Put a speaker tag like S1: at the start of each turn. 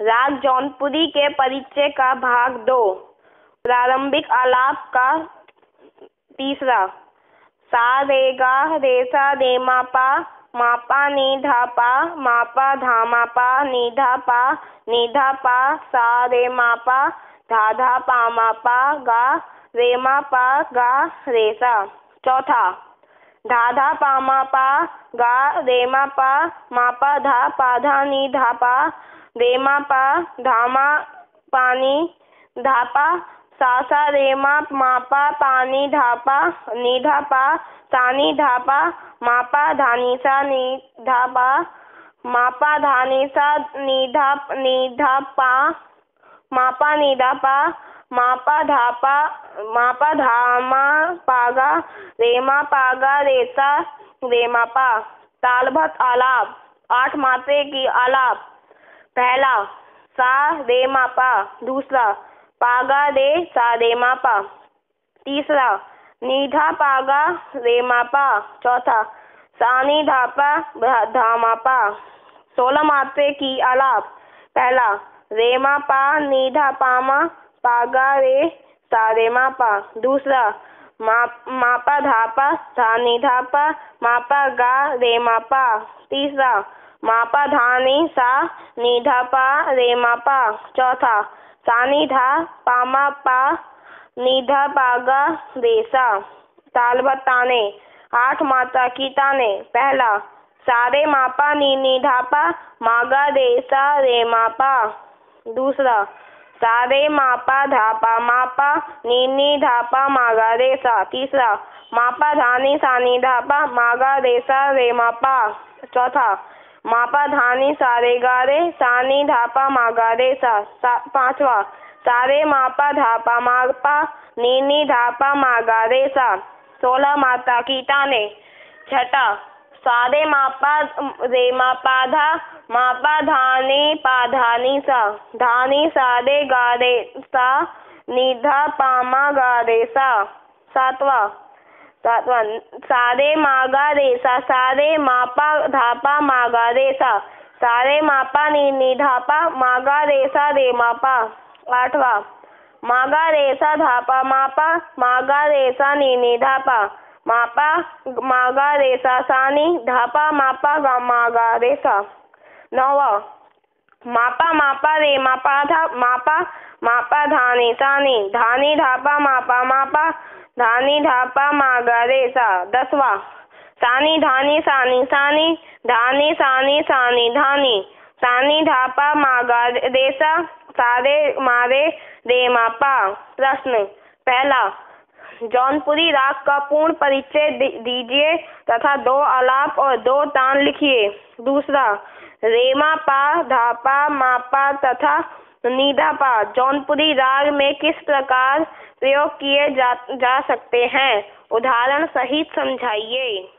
S1: राग जौनपुरी के परिचय का भाग दो। प्रारंभिक आलाप का तीसरा। सा रे गा रे सा रे मा पा मा पा नी धा पा मा पा धा मा पा नी धा पा पा सा रे मा पा धा धा पा मा पा गा रे मा पा गा रे सा चौथा। धा धा पा मा पा गा रे मा पा मा पा धा पा धा नी धा पा रे मा पा, धामा, पानी, धापा सा सा रे मा मा पा पानी, धापा नी धापा सानी, धापा, मापा धानी सा नी, धापा, मापा धानी सा नी धाप नी धापा मापा नी धापा मापा धापा, मापा, धामा पागा, रेमा पागा, रेसा, रेमा पा। तालभत आलाप, आठ मात्रे की आलाप। पहला, सा रे मा पा दूसरा, पागा रे सा रे मा पा तीसरा नीधा पागा रे मा पा चौथा सानी धापा धामा पा सोलह मात्रे की आलाप। पहला, रे मा पा नीधा पामा पागा रे, सा रे मा पा दूसरा, मा, मापा धापा धा नी धापा मापा गा रे मापा। तीसरा मापा धानी सा नी धा पा रे मापा चौथा, सानी धा पामा पा निधा पागा रेसा ताल ताने आठ माता की ताने। पहला, सारे मापा नी नी धापा मागा रेसा रे मापा दूसरा, सारे मापा धापा मापा नीनी धापा मागा रेसा तीसरा, मापा धानी सानी धापा मागा रेसा रे मापा चौथा मापा धानी सारे गारे सानी धापा मागा रेसा सा, पांचवा। सारे मापा धापा मापा नीनी धापा मागा रेसा सोलह माता की ताने छठा सारे मापा रे मापा धा मापा धानी पाधानी सा। धानी सारे गारे सा निधा पामा गारे सा। सातवा सातवा सारे मागा रेसा सारे मापा धापा मागा रेसा सारे मापा नी नी धापा मागा रेसा रे मापा आठवा मागा रेसा धापा मापा मागा रेसा नी नी धापा मापा मागा रेसा सानी धापा मापा गा मागा रेसा नौवा मापा मापा रे मापा धा मापा मापा धानी सानी धानी धापा मापा मापा धानी धापा मागा रेसा। दसवा, सानी धानी सानी सानी, धानी सानी सानी धानी। सानी धापा मागा रेसा, सारे मारे रे मापा। प्रश्न, पहला, जौनपुरी राग का पूर्ण परिचय दीजिए तथा दो आलाप और दो तान लिखिए। दूसरा, रेमा पा, धापा मापा तथा नीदापा जौनपुरी राग में किस प्रकार प्रयोग किए जा, जा सकते हैं? उदाहरण सहित समझाइए।